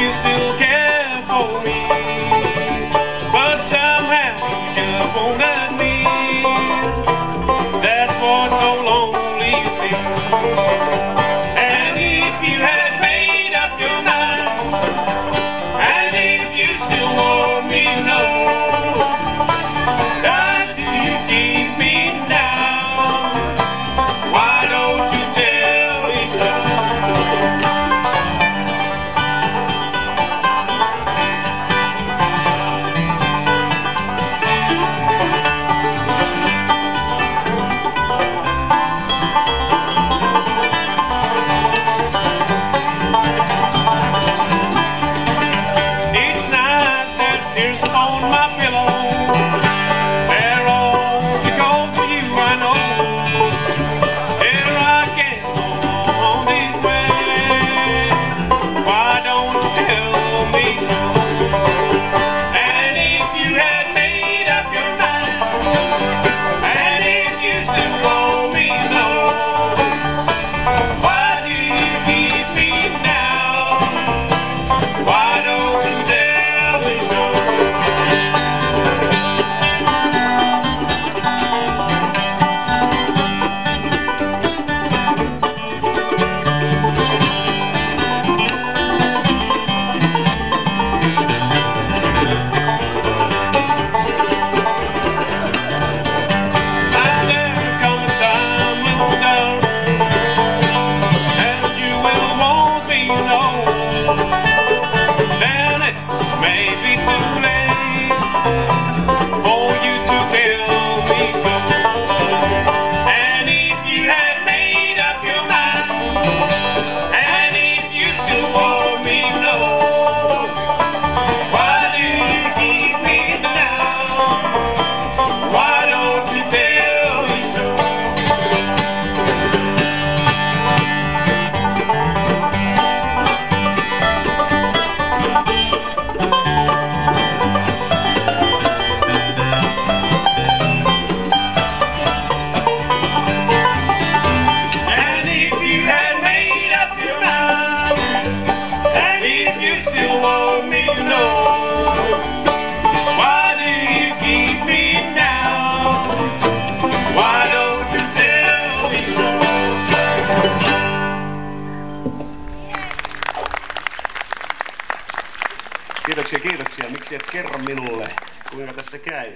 you still care for me? Kiitoksia, kiitoksia. Miksi et kerro minulle, kuinka tässä käy?